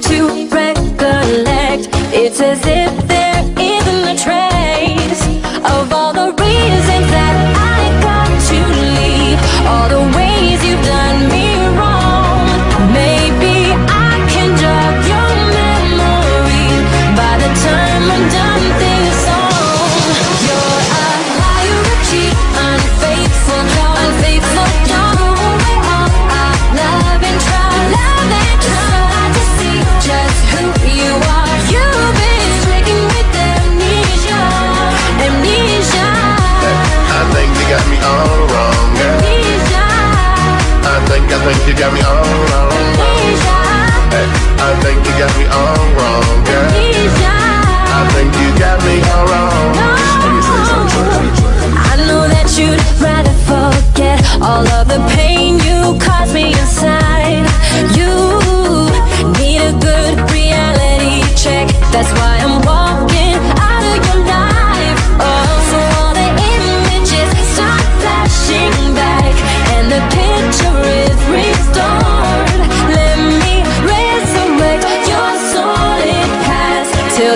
to recollect. It's as if all wrong, girl. amnesia, I think, I think you got me all wrong. amnesia, Hey, I think you got me all wrong,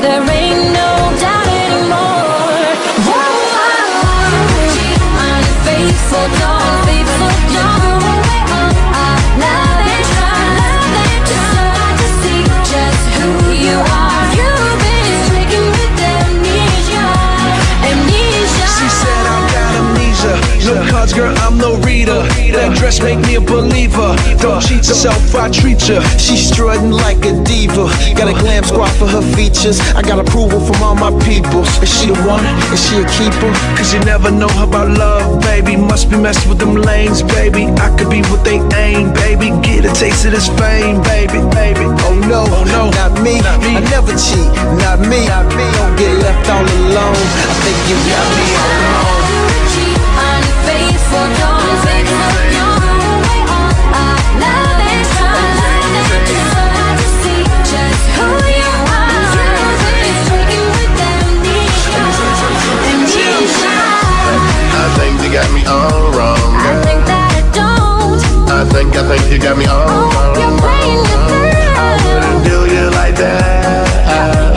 there ain't no reader. That dress make me a believer. Don't cheat yourself, I treat ya. She's strutting like a diva. Got a glam squad for her features. I got approval from all my people. Is she a one? Is she a keeper? Cause you never know about love, baby. Must be messed with them lanes, baby. I could be what they aim, baby. Get a taste of this fame, baby, baby. Oh no, oh no, Not me, Not me. I never cheat. you got me all Oh, oh. I wouldn't do you like that.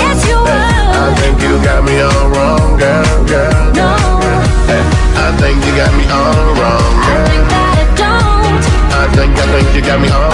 Yes, you. I think you got me all wrong, girl. No. I think you got me all wrong. I think that I don't. I think, I think you got me all